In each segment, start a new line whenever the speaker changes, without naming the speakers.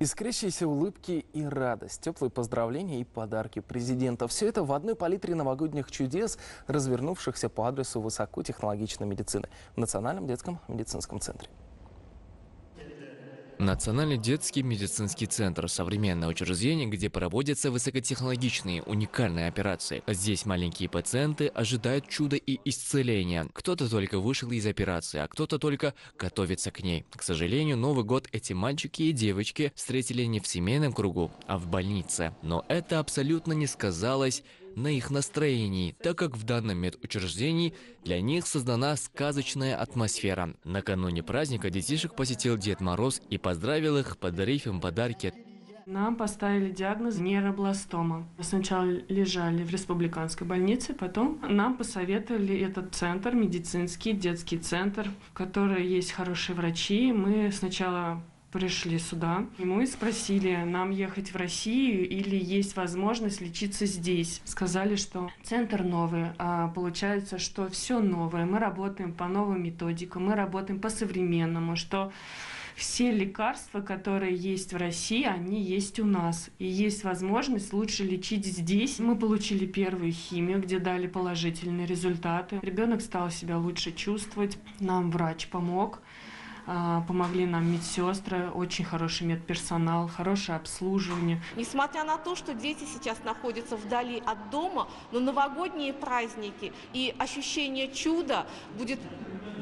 Искрящиеся улыбки и радость, теплые поздравления и подарки президента. Все это в одной палитре новогодних чудес, развернувшихся по адресу высокотехнологичной медицины в Национальном детском медицинском центре.
Национальный детский медицинский центр – современное учреждение, где проводятся высокотехнологичные, уникальные операции. Здесь маленькие пациенты ожидают чуда и исцеления. Кто-то только вышел из операции, а кто-то только готовится к ней. К сожалению, Новый год эти мальчики и девочки встретили не в семейном кругу, а в больнице. Но это абсолютно не сказалось на их настроении, так как в данном медучреждении для них создана сказочная атмосфера. Накануне праздника детишек посетил Дед Мороз и поздравил их, подарив им подарки.
Нам поставили диагноз нейробластома. Сначала лежали в республиканской больнице, потом нам посоветовали этот центр, медицинский детский центр, в котором есть хорошие врачи. Мы сначала пришли сюда, и мы спросили, нам ехать в Россию или есть возможность лечиться здесь. Сказали, что центр новый, а получается, что все новое. Мы работаем по новым методикам, мы работаем по-современному, что все лекарства, которые есть в России, они есть у нас. И есть возможность лучше лечить здесь. Мы получили первую химию, где дали положительные результаты. Ребенок стал себя лучше чувствовать. Нам врач помог. А, помогли нам медсестры, очень хороший медперсонал, хорошее обслуживание.
Несмотря на то, что дети сейчас находятся вдали от дома, но новогодние праздники и ощущение чуда будет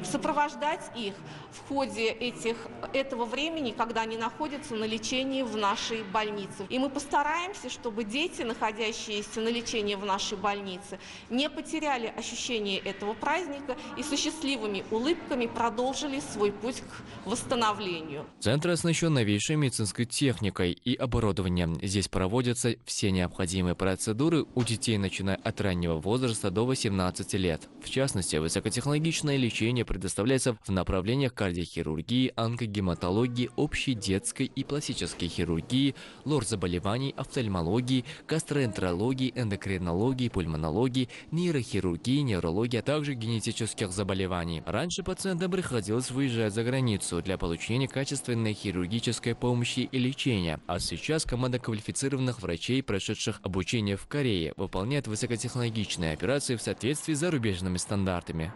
сопровождать их в ходе этих, этого времени, когда они находятся на лечении в нашей больнице. И мы постараемся, чтобы дети, находящиеся на лечении в нашей больнице, не потеряли ощущение этого праздника и со счастливыми улыбками продолжили свой путь к восстановлению.
Центр оснащен новейшей медицинской техникой и оборудованием. Здесь проводятся все необходимые процедуры у детей, начиная от раннего возраста до 18 лет. В частности, высокотехнологичное лечение предоставляется в направлениях кардиохирургии, онкогематологии, общей детской и пластической хирургии, лор-заболеваний, офтальмологии, гастроэнтерологии, эндокринологии, пульмонологии, нейрохирургии, неврологии, а также генетических заболеваний. Раньше пациентам приходилось выезжать за границу для получения качественной хирургической помощи и лечения, а сейчас команда квалифицированных врачей, прошедших обучение в Корее, выполняет высокотехнологичные операции в соответствии с зарубежными стандартами.